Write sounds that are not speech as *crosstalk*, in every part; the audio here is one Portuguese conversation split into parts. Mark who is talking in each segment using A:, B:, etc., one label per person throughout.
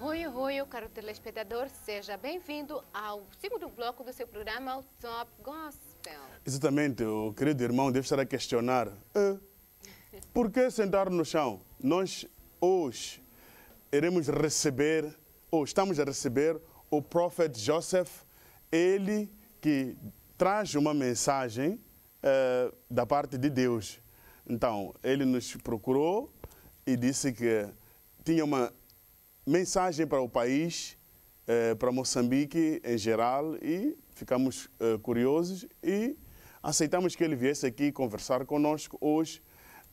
A: Oi, oi, caro telespectador, seja bem-vindo ao segundo bloco do seu programa, o Top Gospel.
B: Exatamente, o querido irmão deve estar a questionar: "Eh, por que sentar no chão? Nós hoje iremos receber, ou estamos a receber, o profeta Joseph, ele que traz uma mensagem eh, da parte de Deus. Então, ele nos procurou e disse que tinha uma mensagem para o país, eh, para Moçambique em geral, e ficamos eh, curiosos e aceitamos que ele viesse aqui conversar conosco hoje.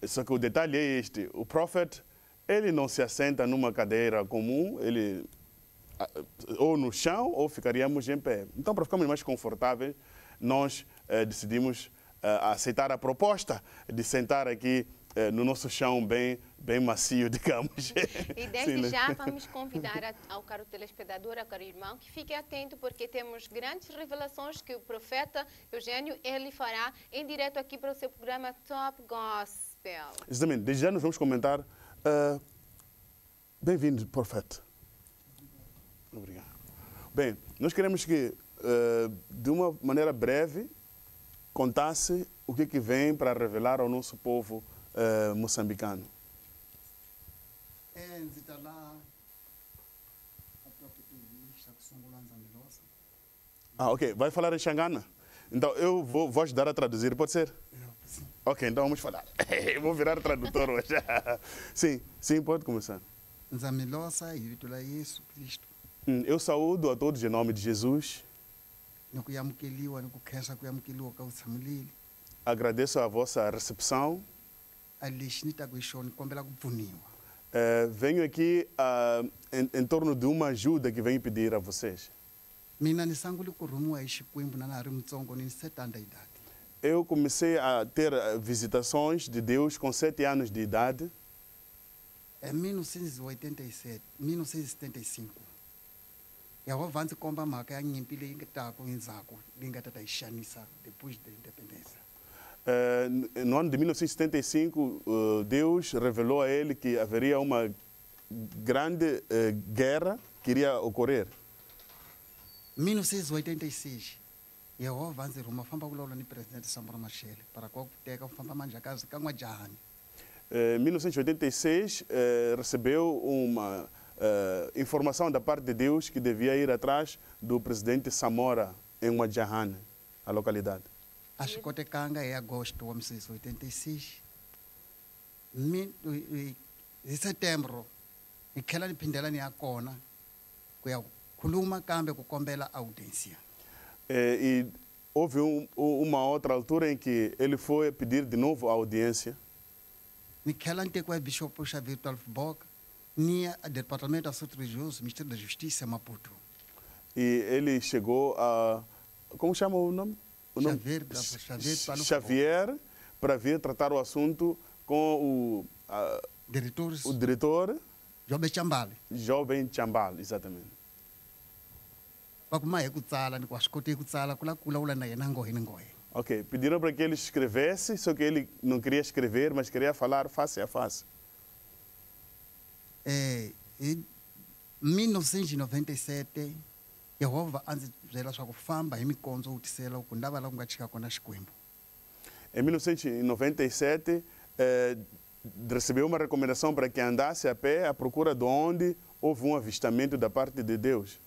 B: Só que o detalhe é este: o profeta ele não se assenta numa cadeira comum, ele ou no chão ou ficaríamos em pé. Então, para ficarmos mais confortáveis, nós eh, decidimos eh, aceitar a proposta de sentar aqui eh, no nosso chão bem, bem macio, *laughs* digamos.
A: E desde
B: Sim, né?
A: já *laughs* vamos convidar a- ao caro telespectador, ao caro irmão, que fique atento porque temos grandes revelações que o profeta Eugênio ele fará em direto aqui para o seu programa Top Gospel.
B: Exatamente. Desde já nós vamos comentar. ah, Bem-vindo, profeta. Obrigado. Bem, nós queremos que, ah, de uma maneira breve, contasse o que, que vem para revelar ao nosso povo ah, moçambicano.
C: Eh
B: Ah, ok. Vai falar em Xangana? Então, eu vou, vou ajudar a traduzir, pode ser?
C: sim
B: Ok, então vamos falar. *laughs* Eu vou virar tradutor hoje. *laughs* Sim, sim, pode começar.
C: ndzamilosa hi vito
B: Hum, Eu saúdo a todos em nome de Jesus. Agradeço a vossa recepção. Eh, venho aqui ah, em, em torno de uma ajuda que venho pedir a vocês. Eu comecei a ter ah, visitações de Deus com sete anos de idade.
C: em 1987 1975 yehova ndzi komba mhaka ya nyimpi leyi nga taku endzhaku leyi nga ta ta hi xanisa the push the independence
B: Eh, no ano de 1975, eh, Deus revelou a ele que haveria uma grande eh, guerra que iria ocorrer.
C: 1986 yehova ndzi rhuma famba vulavula ni presidente samora mashele para ku teka ku famba manjakazi ka n'wajahani
B: Eh, Em 1986, eh, recebeu uma eh, informação da parte de Deus que devia ir atrás do presidente Samora em Wadjahane, a localidade.
C: a swi kotekanga hi agosto wa misisi 86 Mi- hi- hi hi setembro ni tlhela ni phindela ni ya kona ku ya khuluma kambe kombela audiência
B: Eh, e houve um- uma outra altura em que ele foi pedir de novo a audiência.
C: ni tlhela ni tekiwa hi bishop xavier boka ni departamento assunto religioso ministério da justiça maputo
B: E ele chegou a. Como chama o nome? O nome?
C: Xavier Xavier
B: Xavier, para vir tratar o assunto com o, a-
C: diretores
B: o diretor
C: jobe chambale
B: Jovem Chambal, exatamente. Ok, pediram para que ele escrevesse, só que ele não queria escrever, mas queria falar face a face.
C: Um hi 1997 yehova a ndzi byela swa ku famba hi mikondzo wu tisela ku ndava la ku nga chika kona xikwembu
B: Em 1997, eh, recebeu uma recomendação para que andasse a pé à procura de onde houve um avistamento da parte de Deus.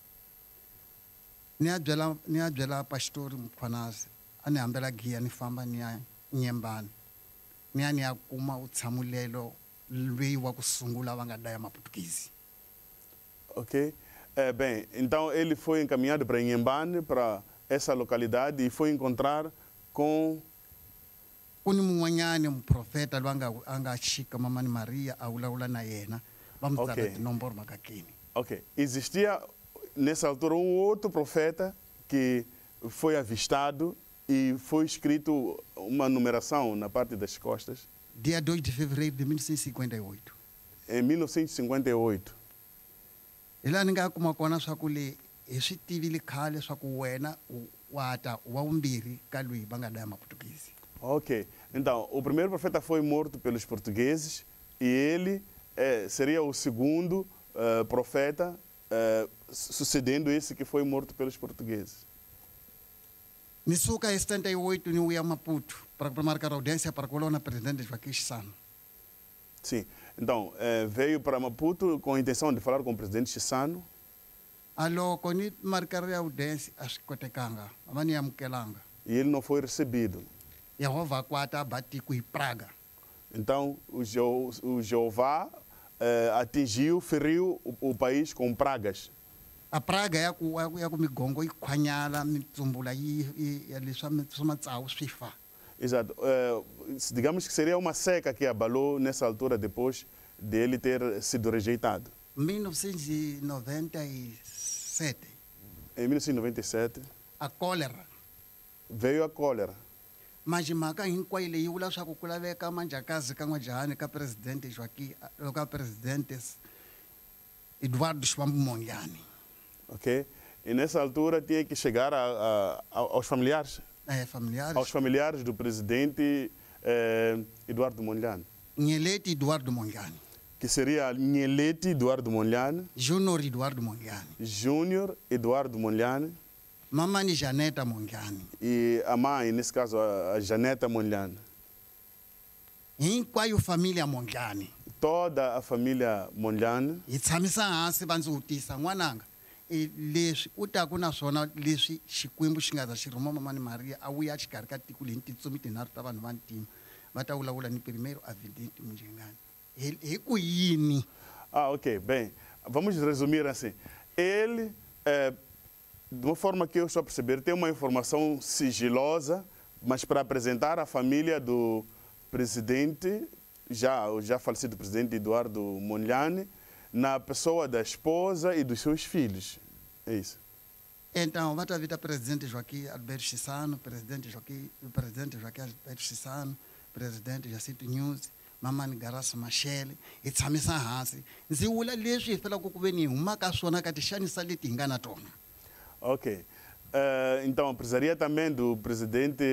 C: ni ya byela ni ya byela pastori mukhwanasi a ni hambela giya ni famba ni ya nyembani ni ya ni ya kuma lweyi wa ku sungula va nga
B: Ok? Eh, bem, então ele foi encaminhado para Inhambane, para essa localidade, e foi encontrar com
C: ku ni mun'wanyani muprofeta loyi a nga a nga chika mamani mariya a vulavula na yena va mu tsala
B: Okay.
C: tinomboro makakeni
B: Ok. Existia nessa altura um outro profeta que foi avistado e foi escrito uma numeração na parte das costas
C: dia 2 de fevereiro de 1958
B: em 1958.
C: hi laha ni nga kuma kona swa ku le hi swi tivile khale leswaku wena u wa ta wa vumbirhi ka loyi va nga dlaya maputugisi
B: Ok. Então, o primeiro profeta foi morto pelos portugueses e ele eh, seria o segundo eh, profeta, eh, sucedendo esse que foi morto pelos portugueses.
C: Ni suka hi 78 ni vuya maputo para marcar audiência para kolona presidente joaquim chissano
B: Sim. Então, eh, veio para Maputo com a intenção de falar com o presidente Chissano.
C: a loko ni marikari audiência a swi kotekanga a va ni amukelanga
B: e ele não foi recebido.
C: yehovha kwata a ba tiko hi praga
B: Então, o, Jeo- o Jeová eh, atingiu, feriu o, o país com pragas.
C: A praga ya ku ya ku- ku migongo yi khwanyala mitsumbula yi leswa swa matsawu swi fa
B: Exato. Eh, digamos que seria uma seca que abalou nessa altura depois de ele ter sido rejeitado.
C: 1997
B: Em 1997,
C: a cholera
B: veio a cólera.
C: manje mhaka hinkwayo leyi vula leswaku ku laveka manjakazi ka n'wajahani ka presidente joaquim ka presidente eduardo xivambu monjani
B: Ok? E nessa altura tinha que chegar a, a- aos familiares,
C: eh, familiares.
B: Aos familiares do presidente eh, Eduardo Mondlane,
C: nyeleti eduardo monjani
B: que seria Nhelete Eduardo Mondlane,
C: junior eduardo monjani
B: Júnior Eduardo Mondlane
C: mamani janeta monjani
B: e a mãe, nesse caso a, a Janeta Mondlane.
C: hinkwayo família monjani
B: Toda a família Mondlane
C: hi tshamisa hansi va ndzi vutisa n'wananga i leswi u taku na swona leswi xikwembu xi nga za xi rhuma mamani maria a vuya xikarhi ka tiko leyi ni titsumi tinharhu ta vanhu va ntima va ta vulavula ni primeiro avidente munjengani hi ku yini
B: Ah, ok. Bem, vamos resumir assim. Ele, eh, de uma forma que eu a perceber, tem uma informação sigilosa, mas para apresentar à família do presidente, já, já falecido presidente Eduardo Mondlane, na pessoa da esposa e dos seus filhos. É isso.
C: então va ta vita presidente joaquim alberto xisano presidente joaquim presidente joaquim alberto xisano presidente jacinto news mamani garasi mashele hi tshamisa hansi ndzi vula leswi hi felaka ku ve ni hi humaka swona ka tixanisa leti hi nga na tona
B: Ok. Eh, então, precisaria também do presidente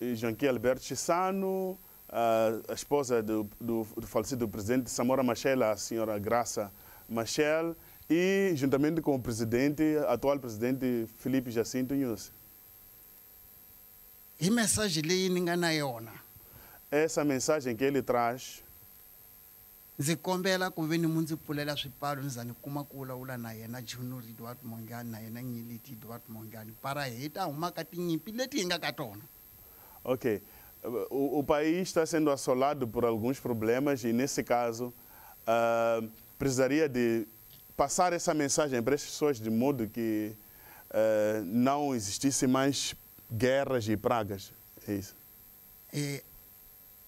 B: eh, Joaquim Alberto Chissano, a, esposa do, do, do falecido presidente Samora Machel, a senhora Graça Machel, e juntamente com o presidente, atual presidente Felipe Jacinto Nunes.
C: hi mesaji leyi ni nga na yona
B: Essa mensagem que ele traz,
C: ndzi kombela ku ve ni mu ndzi pfulela swipfalo ni za ni kuma ku vulavula na yena junior edward mongani na yena nyeleti edward mongani para hi ta huma ka tinyimpi leti hi nga ka tona
B: ok, o, o país está sendo assolado por alguns problemas e, nesse caso, ah, precisaria de passar essa mensagem para as pessoas de modo que ah, não existissem mais guerras e pragas. É isso.
C: um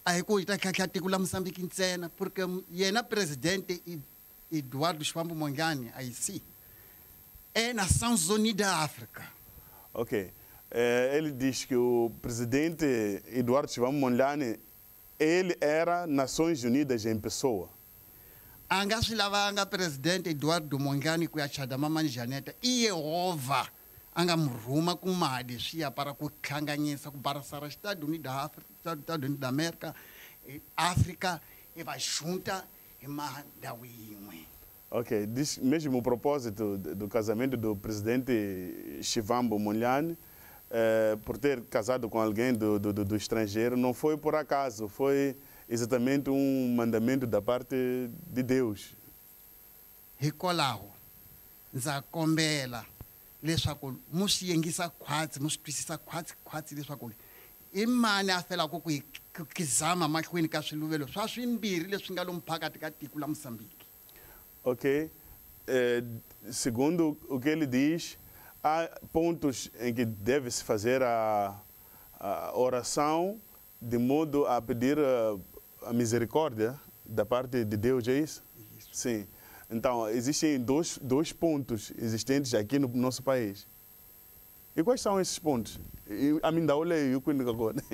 C: a hi ku hi ta tlhantlha tiko la mosambiki ntsena porque m- yena presidente eduardo xivambu mongani a hi si é nações unidas da áfrica
B: Ok. Eh, ele diz que o presidente Eduardo Chivamo Mondlane, ele era Nações Unidas em pessoa.
C: a nga swi lavanga presidente eduardo mongani ku ya chada mamani janeta i yehovha a nga mu rhuma ku mali swiya para ku hlanganyisa ku barasara xitado unido Estado Unido eh, áfrica e va junta hi mandhawu yin'we
B: Ok, diz mesmo o propósito do casamento do presidente Chivambo Mondlane, eh, por ter casado com alguém do, do, do- estrangeiro, não foi por acaso, foi exatamente um mandamento da parte de Deus.
C: hikwalaho ndza kombela leswaku mu swi yingisa khwatsi mu swi twisisa khwatsi khwatsi leswaku i mani a felaka ku ku kizama mahlweni ka swiluvelo swa swimbirhi leswi nga lomu phakati ka tiko la mosambiki
B: Ok? Eh, segundo o que ele diz, há pontos em que deve-se fazer a, a oração de modo a pedir a, a misericórdia da parte de Deus, é isso? Sim. Então, existem dois, dois pontos existentes aqui no nosso país. E quais são esses pontos? A mim dá olho e o agora. *laughs*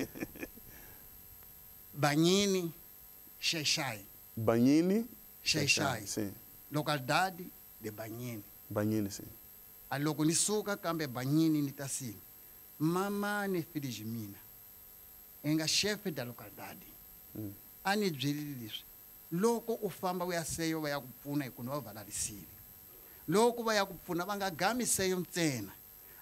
C: banyini xexai
B: Banhini.
C: Xai-Xai.
B: Sim.
C: localidade de banyini
B: Banhini, sim.
C: A loko ni suka kambe banyini ni ta sini mamani filho de mina. Enga chefe da localidade a ni byerile leswi loko u famba u ya seyo va ya ku pfuna hi ku ni va valalisile loko va ya ku pfuna va nga gami seyo ntsena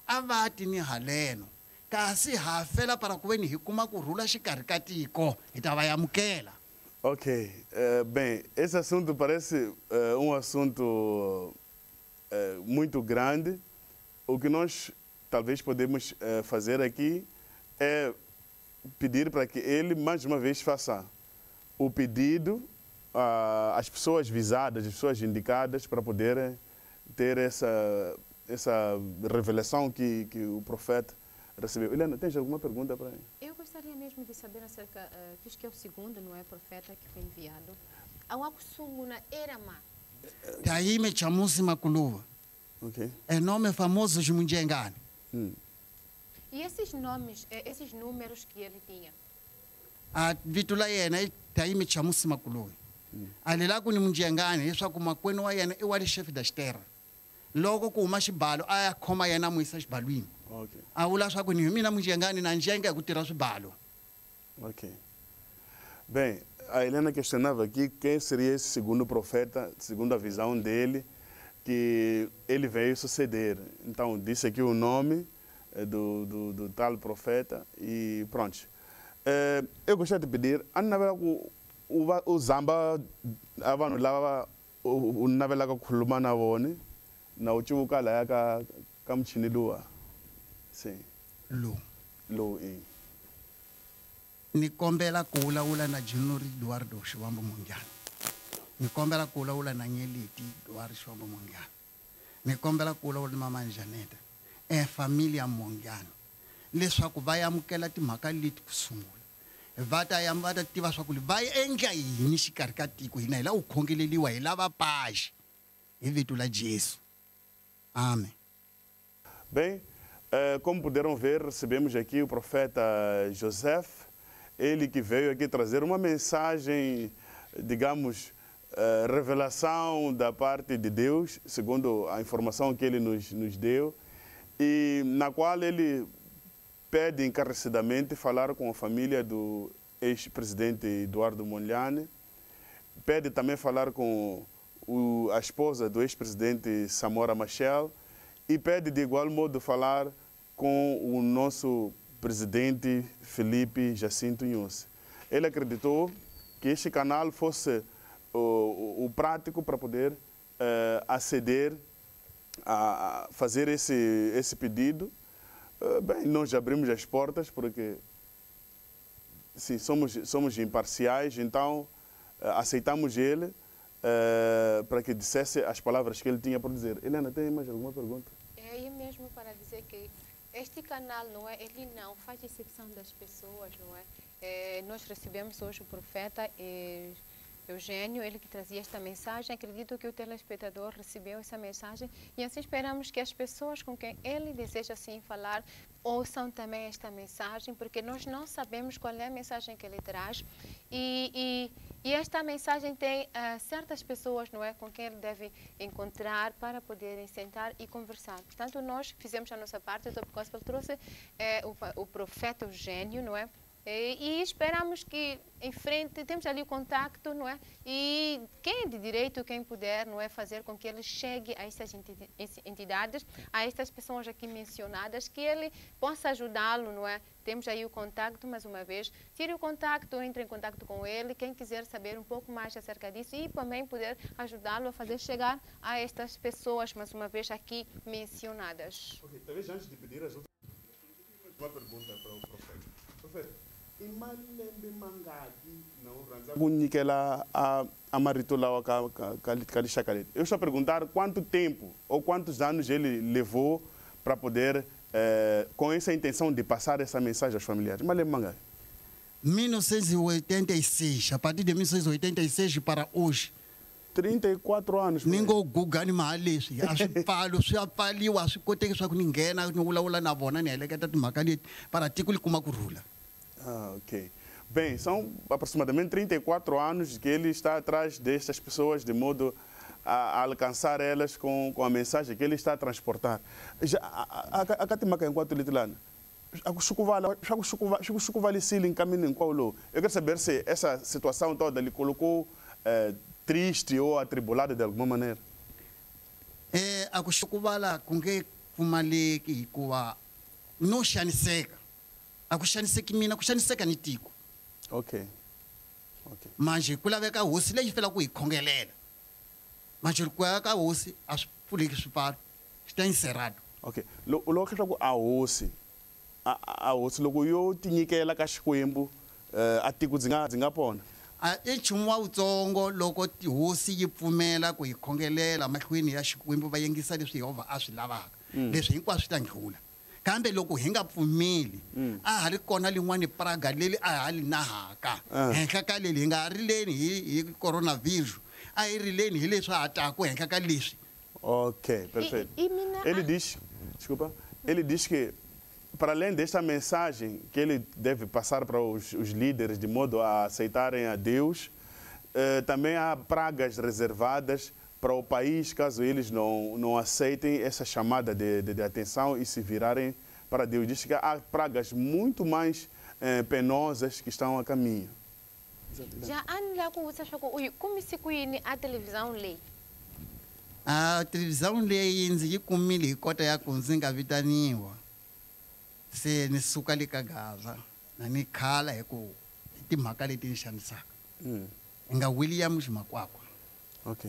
C: a va ti ni haleno. Kasi ha fela para ku ve ni hi kuma kurhula xikarhi ka tiko hi ta va yamukela
B: Ok, eh, bem, esse assunto parece eh, um assunto eh, muito grande. O que nós talvez podemos eh, fazer aqui é pedir para que ele mais uma vez faça o pedido às pessoas visadas, às pessoas indicadas para poderem ter essa essa revelação que que o profeta recebeu. Helena, tens alguma pergunta para ele?
A: Eu gostaria mesmo de saber acerca, uh, visto que é o segundo, não é, profeta que foi enviado. Ao Akusungu na
C: Taime chamusi makuluva
B: Ok.
C: é nome famoso de mundiengani
B: Hum.
A: e esses nomes, eh, esses números que ele tinha,
C: a vito la yena i taime chamusi makuluvi a li la ku ni mundiengani leswaku makwenu wa yena i wa lixefe da xiterra loko ku huma xibalo a ya khoma yena a n'wi yisa xibalwini
B: Ok.
C: a ku ni hi mina mundiengani na tirha swibalo
B: Ok. Bem, a Helena questionava aqui quem seria esse segundo profeta, segundo a visão dele, que ele veio suceder. Então, disse aqui o nome eh, do, do, do tal profeta e pronto. Eh, eu gostaria de pedir, u zamba vanhu lava u navelaka ku khuluma na vona na u civuka laya ka ka muchini luwa lowu i
C: ni kombela ku vulavula na junori eduardo xivambo mungyani ni kombela ku vulavula na nyeleti eduardo xivambo mungyani ni kombela ku vulavula na mamani janeta. E familia mungyani leswaku va amukela timhaka leti ku sungula. Va ta ya va ta tiva swa ku va endla yini xikarhi ka tiko hina? Hi la ku khongeleliwa hi lava paxi hi vito la jesu. Amen.
B: Bem, eh, como puderam ver, recebemos aqui o profeta José, ele que veio aqui trazer uma mensagem, digamos, eh, revelação da parte de Deus, segundo a informação que ele nos, nos deu, e na qual ele pede encarecidamente falar com a família do ex-presidente Eduardo Mondlane, pede também falar com o- a esposa do ex-presidente Samora Machel e pede de igual modo falar com o nosso presidente Felipe Jacinto Inhosse. Ele acreditou que este canal fosse o, o- prático para poder eh, aceder a fazer esse, esse pedido. Eh, bem, nós abrimos as portas porque sim, somos, somos imparciais, então eh, aceitamos ele para que dissesse as palavras que ele tinha para dizer. Helena, tem mais alguma pergunta?
A: é aí mesmo para dizer que este canal, não é, ele não faz exceção das pessoas, não é? É, nós recebemos hoje o profeta eh, Eugênio, ele que trazia esta mensagem. Acredito que o telespectador recebeu essa mensagem e assim esperamos que as pessoas com quem ele deseja assim falar ouçam também esta mensagem, porque nós não sabemos qual é a mensagem que ele traz e, e, e esta mensagem tem ah, certas pessoas, não é, com quem ele deve encontrar para poderem sentar e conversar. Portanto, nós fizemos a nossa parte, o Top Gospel trouxe eh, o, o profeta Eugênio, não é? E, e esperamos que em frente temos ali o contacto, não é? E quem é de direito, quem puder, não é, fazer com que ele chegue a essas entidades, a estas pessoas aqui mencionadas, que ele possa ajudá-lo, não é? Temos aí o contacto, mais uma vez. Tire o contacto, entre em contato com ele, quem quiser saber um pouco mais acerca disso e também poder ajudá-lo a fazer chegar a estas pessoas, mais uma vez, aqui mencionadas.
B: Talvez antes de pedir outras uma pergunta para o profeta. Mangaki. Na rhandza ku nyikela a, a marito lawa ka, ka, ka, ka lixaka leti eu estou a perguntar quanto tempo ou quantos anos ele levou para poder eh, com essa intenção de passar essa mensagem aos familiares. Malembe mangaki.
C: 1986 a partir de 1986 para hoje.
B: 34 anos
C: ni ngo guga ni mali leswi *laughs* a swi pfalo swi ya pfaliwa a swi koteki swa ku ni nghena ni vulavula na vona ni heleketa timhaka leti para tiko li kuma kurhula
B: Ah, ok. Bem, são aproximadamente 34 anos que ele está atrás destas pessoas de modo a, a alcançar elas com, com a mensagem que ele está a transportar. Já a a a maca enquanto ele lá. Akuchukuvala, chukuvala sili em caminho em qual Eu quero saber se essa situação toda lhe colocou eh, triste ou atribulado de alguma maneira.
C: akuxukuvala ku nge pfumaleki hikuva no xaniseka a ku xaniseki mina kushaniseka ni tiko
B: okay. okay.
C: manje ku laveka hosi leyi fela ku hi khongelela manje ku ka hosi a swi pfuleki swipfalo swi ta encerrado
B: okay. Lo- Loko khetha ku a hosi. A hosi loko yo tinyikela ka xikwembu eh, a tiko dzi nga dzi nga pona.
C: a i nchumu wa wutsongo loko tihosi yi pfumela ku hi khongelela mahlweni ya xikwembu va yingisa leswi yehovha a swi lavaka. Leswi hinkwaswo swi ta ndlhula kambe loko hi nga pfumeli a ha ri kona lin'wani praga leri a ha li nahaka
B: Ah.
C: henhla ka leli hi nga rileni hi hi coronavirus. A hi rileni hi leswi ha taku henhla ka leswi.
B: Ok, perfeito. Ele diz, desculpa, ele diz que para além desta mensagem que ele deve passar para os, os líderes de modo a aceitarem a Deus, eh, também há pragas reservadas para o país caso eles não não aceitem essa chamada de, de, de atenção e se virarem para Deus. Diz que há pragas muito mais eh, penosas que estão a caminho.
A: já ku ku u yi kumise ku yini a televisão leyi
C: a televisão ndzi yi kumile kota ya ku ndzi nga vitaniwa se ni suka le ka gaza na ni khala hi ku hi timhaka leti ni xanisaka
B: Hum,
C: hi nga william ximakwakwa
B: ok,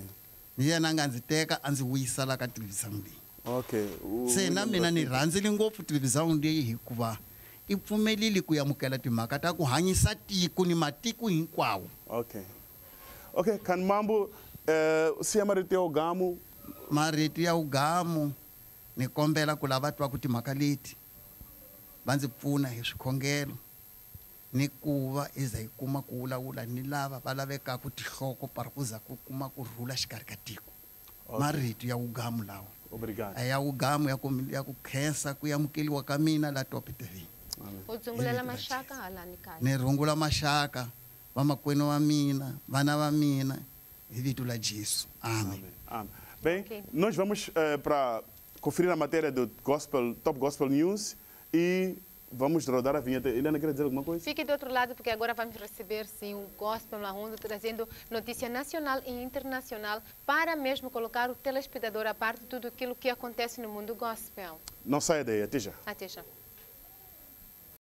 C: ni yena a nga ndzi teka a ndzi vuyisela ka televisão leyi
B: ok.
C: Se na mina ni rhandzile ngopfu televisão leyi hikuva i pfumelile ku yamukela timhaka ta ku hanyisa tiko ni matiko hinkwawo
B: Okay. Okay. Kanmambo, eh, siya marito ya ugamu
C: marito ya ugamu ni kombela ku lava twaku timhaka leti va ndzi pfuna hi swikhongelo ni ku va i za hi kuma ku vulavula ni lava va lavekaka tihloko para ku za ku kuma kurhula xikarhi ka tiko
B: Okay.
C: marito ya ugamu lawa
B: obrigado.
C: a ya ugamu ya ku ya ku khensa ku amukeliwa ka mina la top tv
B: Amém.
A: u dzungulela maxaka halani kaya
C: ni rungula maxaka vamakwenu wa mina vana va mina hi vito la jesu amen.
B: Bem,
A: Ok.
B: nós vamos eh, para conferir a matéria do Gospel, Top Gospel News e vamos rodar a vinheta. Helena, quer dizer alguma coisa?
A: Fique do outro lado, porque agora vamos receber, sim, o Gospel Lahundo, trazendo notícia nacional e internacional para mesmo colocar o telespectador a par de tudo aquilo que acontece no mundo gospel.
B: Não saia daí, até já.
A: Até já.